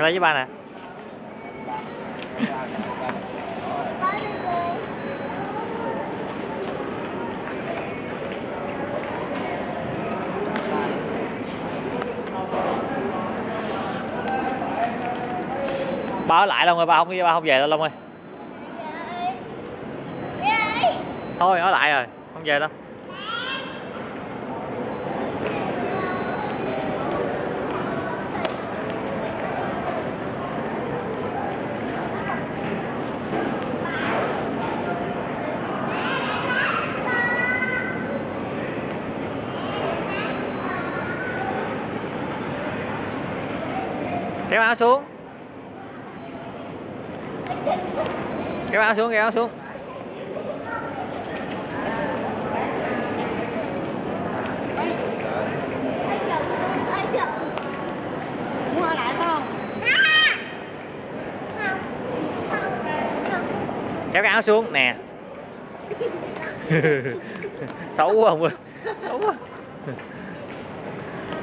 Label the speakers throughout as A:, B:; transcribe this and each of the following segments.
A: Đây với ba nè. Ba ở lại Long ơi, ba không ba không về đâu Long ơi. Thôi ở lại rồi, không về đâu. Kéo áo xuống. Kéo áo xuống, kéo áo xuống. Kéo cái áo xuống, nè. Xấu quá, không ơi. Xấu quá.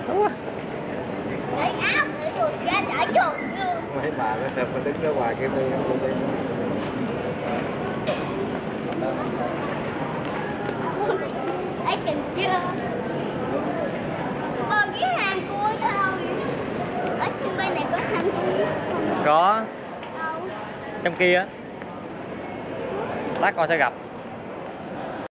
A: Xấu quá.
B: Mấy bà nó đập nó đứng đó hoài cái đi không đi
C: Ấy cần chưa? Còn cái hàng cua đâu? Ở trên bên này có hàng cua không?
A: có
C: Đâu?
A: trong kia á lát con sẽ gặp